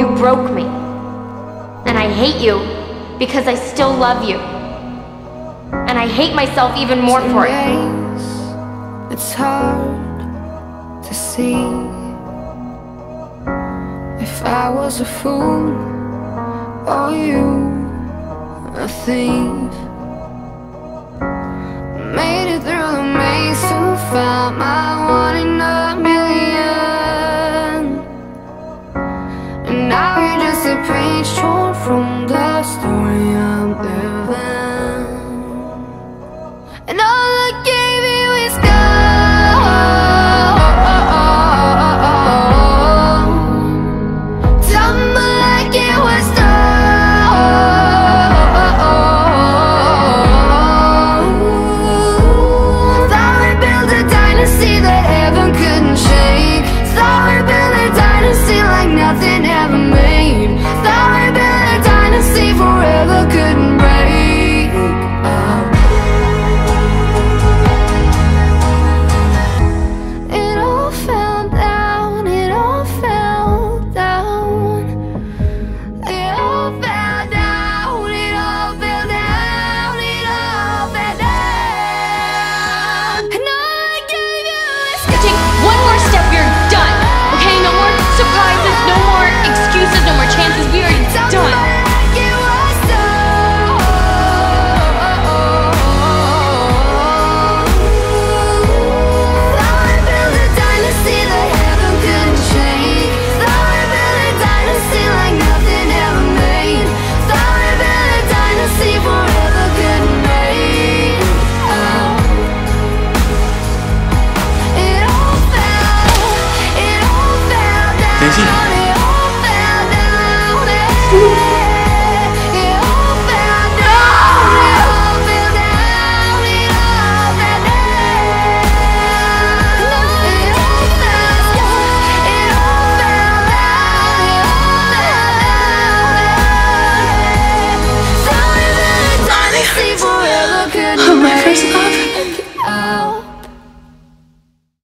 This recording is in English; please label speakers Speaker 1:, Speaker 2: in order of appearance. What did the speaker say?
Speaker 1: You broke me. And I hate you because I still love you. And I hate myself even more for it.
Speaker 2: It's hard to see if I was a fool or you a thief. Made it through the maze to find my
Speaker 1: No!
Speaker 2: Ooh.